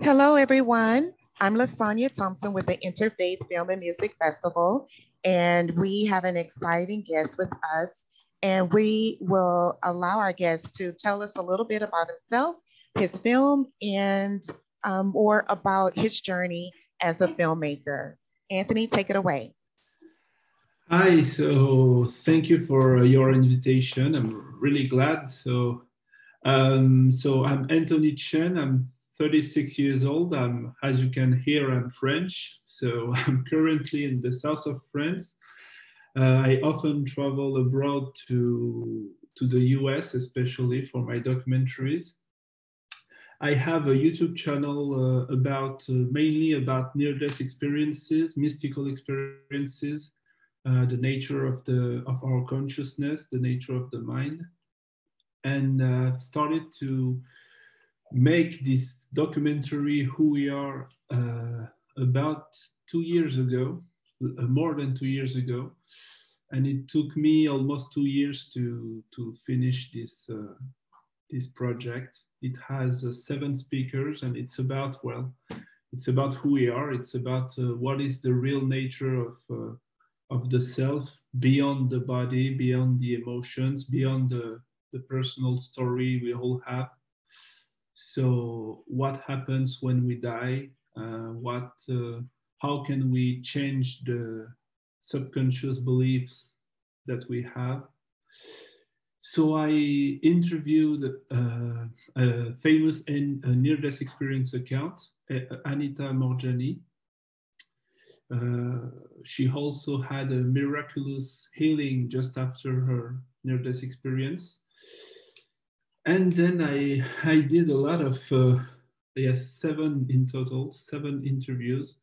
Hello, everyone. I'm Lasanya Thompson with the Interfaith Film and Music Festival, and we have an exciting guest with us. And we will allow our guest to tell us a little bit about himself, his film, and um, more about his journey as a filmmaker. Anthony, take it away. Hi, so thank you for your invitation. I'm really glad. So, um, so I'm Anthony Chene. I'm 36 years old. I'm, as you can hear, I'm French. So I'm currently in the south of France. Uh, I often travel abroad to, to the US, especially for my documentaries. I have a YouTube channel uh, about uh, mainly about near-death experiences, mystical experiences, uh, the nature of the of our consciousness, the nature of the mind, and uh, started to make this documentary who we are uh, about two years ago uh, more than two years ago. And it took me almost two years to to finish this uh, this project. It has uh, seven speakers and it's about well it's about who we are. It's about uh, what is the real nature of uh, of the self beyond the body beyond the emotions beyond the the personal story we all have so what happens when we die? Uh, what, uh, how can we change the subconscious beliefs that we have? So I interviewed uh, a famous and near-death experience account, Anita Moorjani. Uh, she also had a miraculous healing just after her near-death experience and then I I did a lot of uh, yes seven in total seven interviews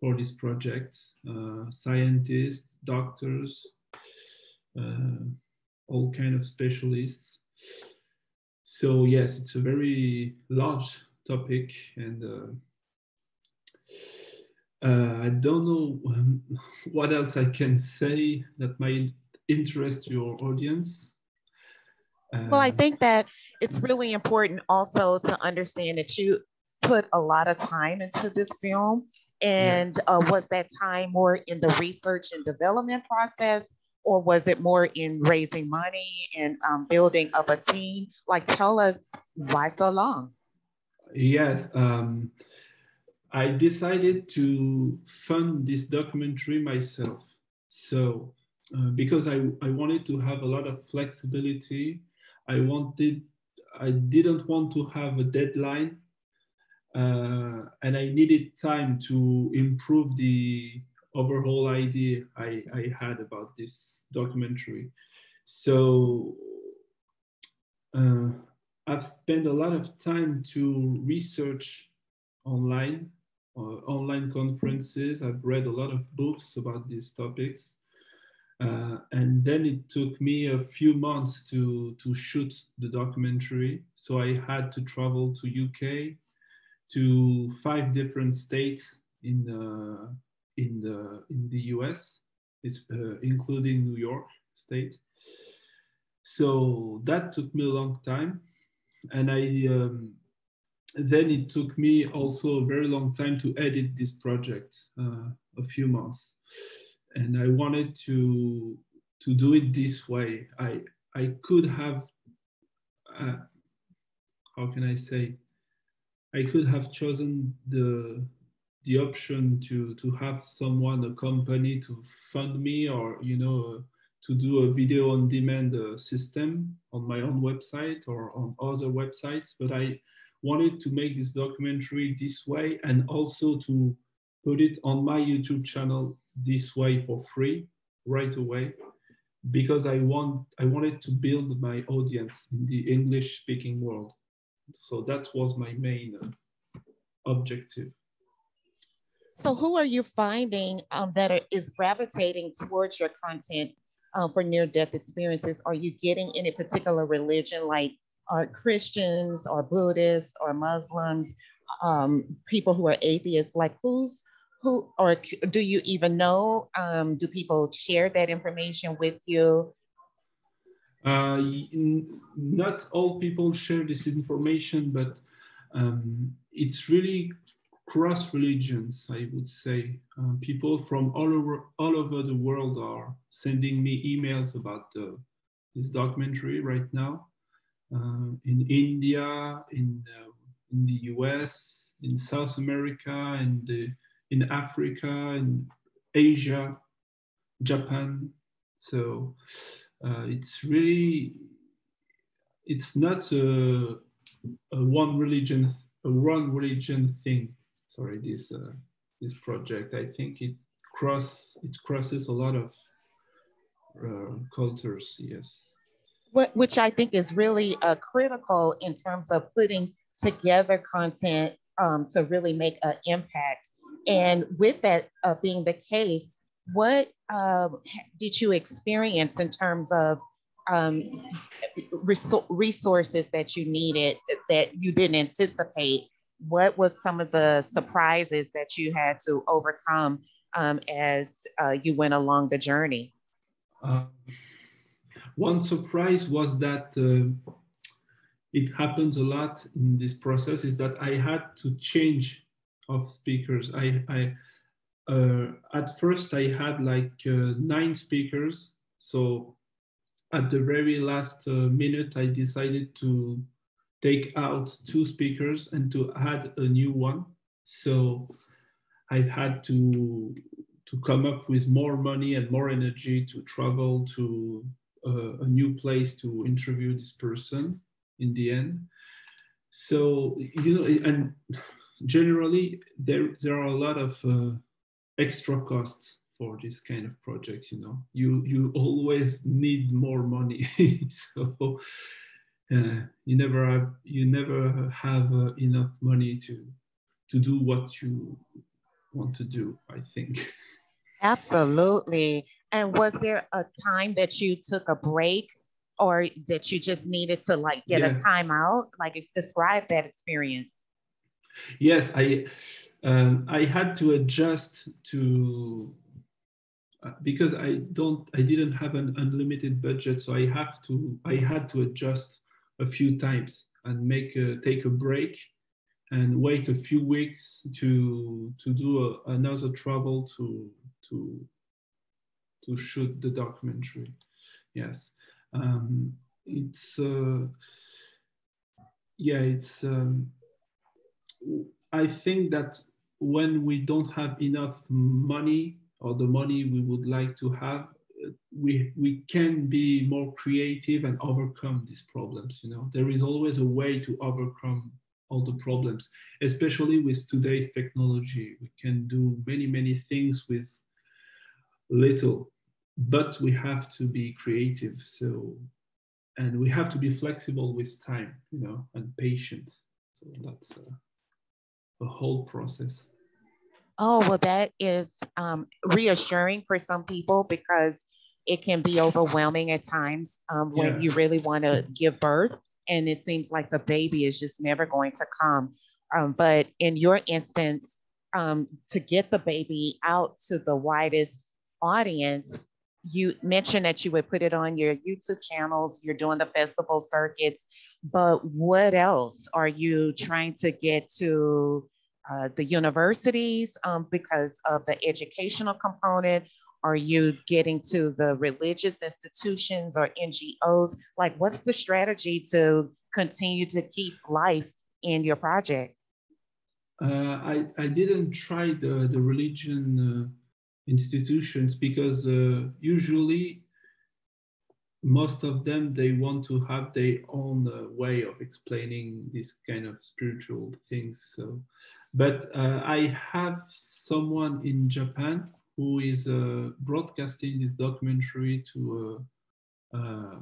for this project uh, scientists doctors uh, all kind of specialists. So yes it's a very large topic and uh, uh, I don't know what else I can say that might interest your audience well, I um, think that it's really important also to understand that you put a lot of time into this film. And yeah. uh, was that time more in the research and development process, or was it more in raising money and um, building up a team? Like, tell us why so long? Yes. Um, I decided to fund this documentary myself. So, uh, because I, I wanted to have a lot of flexibility I wanted, I didn't want to have a deadline, uh, and I needed time to improve the overall idea I, I had about this documentary. So uh, I've spent a lot of time to research online, uh, online conferences. I've read a lot of books about these topics. Uh, and then it took me a few months to, to shoot the documentary. So I had to travel to UK, to five different states in the, in the, in the US, it's, uh, including New York state. So that took me a long time. And I, um, then it took me also a very long time to edit this project, uh, a few months and I wanted to to do it this way. I I could have uh, how can I say I could have chosen the the option to to have someone a company to fund me or you know uh, to do a video on demand uh, system on my own website or on other websites but I wanted to make this documentary this way and also to put it on my YouTube channel this way for free right away because I want I wanted to build my audience in the English speaking world. So that was my main uh, objective. So who are you finding um, that are, is gravitating towards your content um, for near-death experiences? Are you getting any particular religion like are Christians or Buddhists or Muslims, um, people who are atheists? Like who's who or do you even know? Um, do people share that information with you? Uh, not all people share this information, but um, it's really cross religions, I would say. Uh, people from all over all over the world are sending me emails about the, this documentary right now. Uh, in India, in uh, in the US, in South America, and in Africa, in Asia, Japan. So uh, it's really it's not a, a, one religion a one religion thing. Sorry, this uh, this project. I think it cross it crosses a lot of uh, cultures. Yes. Which I think is really uh, critical in terms of putting together content um, to really make an impact. And with that uh, being the case, what um, did you experience in terms of um, resources that you needed that you didn't anticipate? What was some of the surprises that you had to overcome um, as uh, you went along the journey? Uh, one surprise was that uh, it happens a lot in this process is that I had to change of speakers. I, I uh, at first I had like uh, nine speakers. So at the very last uh, minute, I decided to take out two speakers and to add a new one. So I had to to come up with more money and more energy to travel to uh, a new place to interview this person in the end. So you know, and generally there there are a lot of uh, extra costs for this kind of project you know. You you always need more money so uh, you never have you never have uh, enough money to to do what you want to do i think. Absolutely. And was there a time that you took a break or that you just needed to like get yes. a timeout like describe that experience yes i um, I had to adjust to uh, because I don't I didn't have an unlimited budget, so I have to I had to adjust a few times and make a, take a break and wait a few weeks to to do a, another travel to to to shoot the documentary. Yes, um, it's uh, yeah, it's. Um, I think that when we don't have enough money or the money we would like to have, we, we can be more creative and overcome these problems. You know, there is always a way to overcome all the problems, especially with today's technology. We can do many, many things with little, but we have to be creative. So, and we have to be flexible with time, you know, and patient. So that's a, a whole process. Oh, well, that is um, reassuring for some people because it can be overwhelming at times um, when yeah. you really want to give birth and it seems like the baby is just never going to come. Um, but in your instance, um, to get the baby out to the widest audience, you mentioned that you would put it on your YouTube channels, you're doing the festival circuits, but what else are you trying to get to uh, the universities um, because of the educational component? Are you getting to the religious institutions or NGOs? Like, what's the strategy to continue to keep life in your project? Uh, I, I didn't try the, the religion uh, institutions because uh, usually most of them they want to have their own uh, way of explaining this kind of spiritual things so but uh, I have someone in Japan who is uh, broadcasting this documentary to a, uh,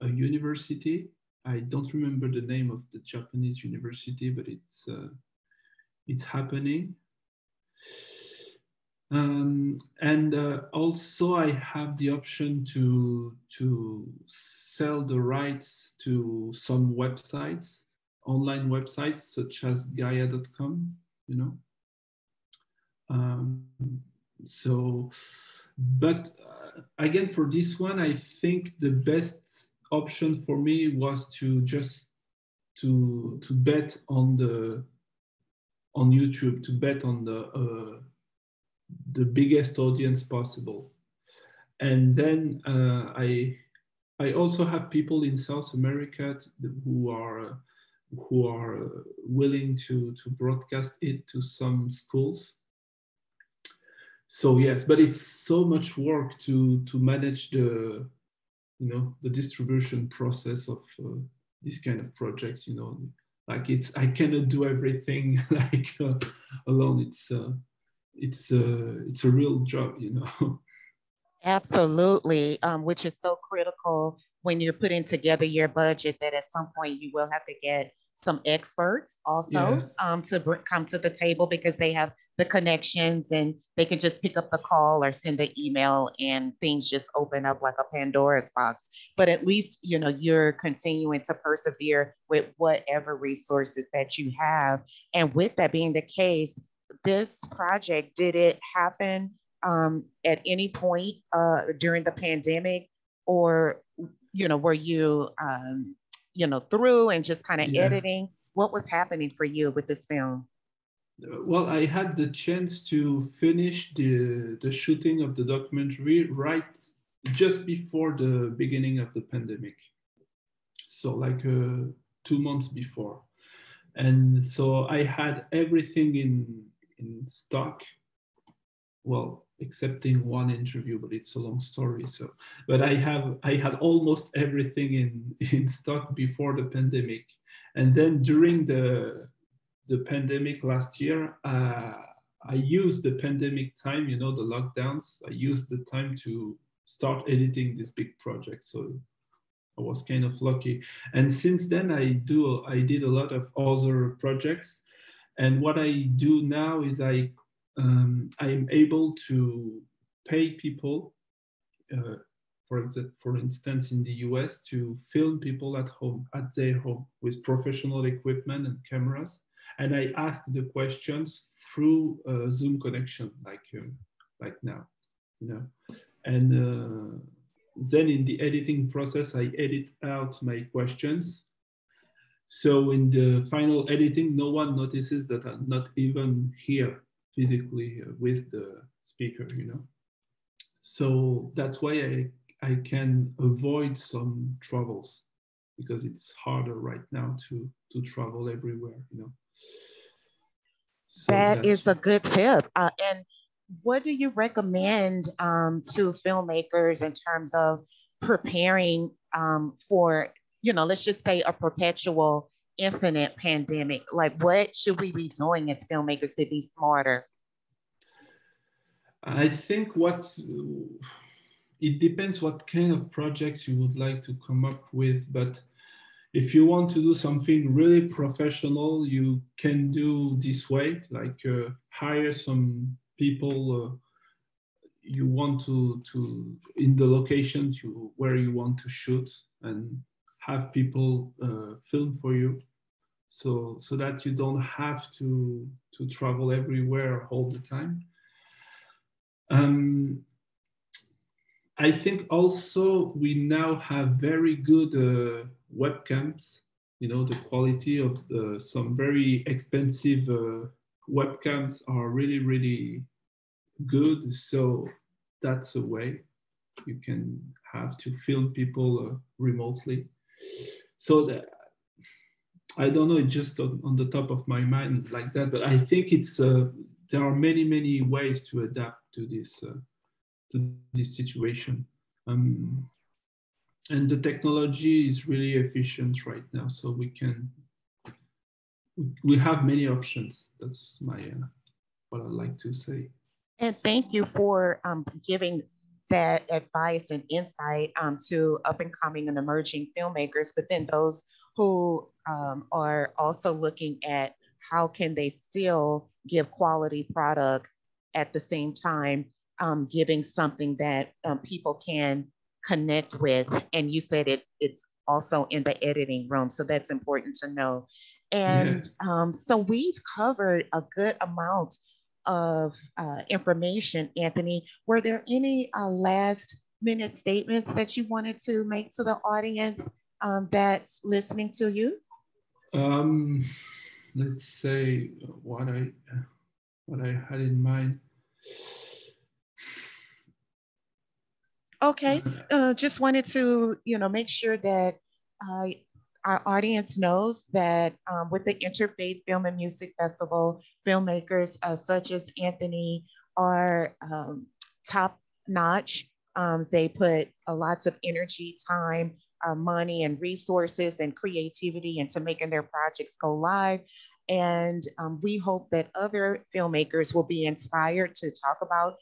a, university. I don't remember the name of the Japanese university, but it's it's happening. Um, and uh, also, I have the option to to sell the rights to some websites, online websites such as Gaia.com you know. Um, so, but uh, again, for this one, I think the best option for me was to just to to bet on the on YouTube to bet on the uh, the biggest audience possible. And then uh, I I also have people in South America who are who are willing to to broadcast it to some schools. So yes, but it's so much work to to manage the you know the distribution process of uh, these kind of projects. You know, like it's i cannot do everything like uh, alone it's uh, it's uh, it's a real job you know absolutely um, which is so critical when you're putting together your budget that at some point you will have to get some experts also yes. um, to come to the table because they have the connections and they can just pick up the call or send an email and things just open up like a Pandora's box. But at least, you know, you're continuing to persevere with whatever resources that you have. And with that being the case, this project, did it happen um, at any point uh, during the pandemic or, you know, were you um, you know, through and just kind of yeah. editing? What was happening for you with this film? Well, I had the chance to finish the, the shooting of the documentary right just before the beginning of the pandemic. So, like uh, two months before. And so I had everything in, in stock. Well, excepting one interview, but it's a long story. So, but I have I had almost everything in in stock before the pandemic, and then during the the pandemic last year, uh, I used the pandemic time, you know, the lockdowns. I used the time to start editing this big project. So I was kind of lucky. And since then, I do I did a lot of other projects. And what I do now is I um, I'm able to pay people, uh, for, for instance, in the US, to film people at home, at their home, with professional equipment and cameras. And I ask the questions through a Zoom connection, like uh, like now, you know. And uh, then in the editing process, I edit out my questions. So in the final editing, no one notices that I'm not even here physically with the speaker, you know. So that's why I, I can avoid some travels because it's harder right now to, to travel everywhere, you know. So that is a good tip. Uh, and what do you recommend um, to filmmakers in terms of preparing um, for, you know, let's just say a perpetual infinite pandemic? Like, what should we be doing as filmmakers to be smarter? I think what it depends what kind of projects you would like to come up with, but if you want to do something really professional, you can do this way, like uh, hire some people uh, you want to to in the location you where you want to shoot and have people uh, film for you. So so that you don't have to to travel everywhere all the time. Um, i think also we now have very good uh, webcams you know the quality of the, some very expensive uh, webcams are really really good. So that's a way you can have to film people uh, remotely so that i don't know just on, on, the top of my mind like that but i think it's uh, there are many many ways to adapt to this uh, to this situation. Um, and the technology is really efficient right now so we can we have many options. That's my uh, what i like to say. And thank you for um, giving that advice and insight um, to up and coming and emerging filmmakers, but then those who um, are also looking at how can they still give quality product at the same time, um, giving something that um, people can connect with. And you said it, it's also in the editing room. So that's important to know. And yeah. um, so we've covered a good amount of uh, information, Anthony. Were there any uh, last minute statements that you wanted to make to the audience um, that's listening to you? Um, let's say what I what I had in mind. Okay, uh, just wanted to you know make sure that uh, our audience knows that um, with the Interfaith Film and Music Festival, filmmakers uh, such as Anthony are um, top notch. Um, they put uh, lots of energy, time, uh, money, and resources and creativity into making their projects go live. And um, we hope that other filmmakers will be inspired to talk about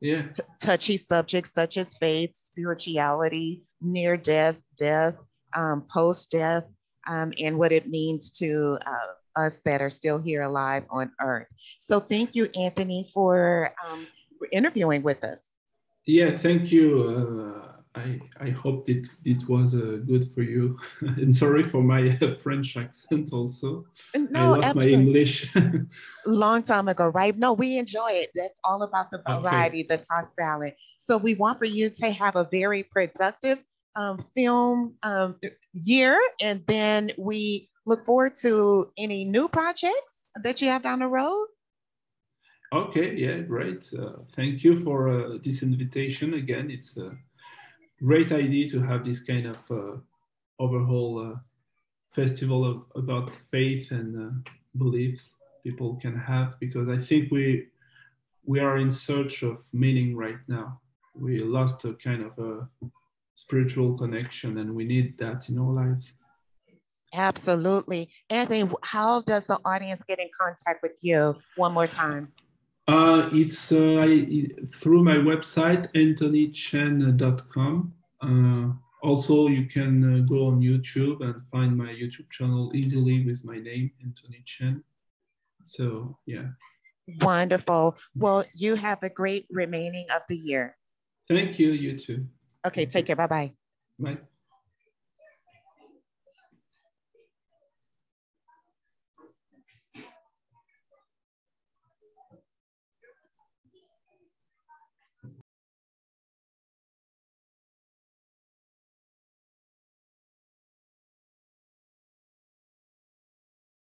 yeah. touchy subjects such as faith, spirituality, near death, death, um, post death, um, and what it means to uh, us that are still here alive on earth. So thank you, Anthony, for um, interviewing with us. Yeah, thank you. Uh, I, I hope it, it was uh, good for you. and sorry for my French accent also. No, I lost absolutely. my English. Long time ago, right? No, we enjoy it. That's all about the variety, okay. the tossed salad. So we want for you to have a very productive um, film um, year. And then we look forward to any new projects that you have down the road. Okay, yeah, great. Uh, thank you for uh, this invitation again. It's a great idea to have this kind of uh, overall uh, festival of, about faith and uh, beliefs people can have because I think we we are in search of meaning right now. We lost a kind of a spiritual connection and we need that in our lives. Absolutely. Anthony, how does the audience get in contact with you one more time? Uh, it's uh, I, through my website, anthonychene.com. Uh, also, you can uh, go on YouTube and find my YouTube channel easily with my name, Anthony Chene. So, yeah. Wonderful. Well, you have a great remaining of the year. Thank you. You too. Okay, take care. Bye-bye. Bye.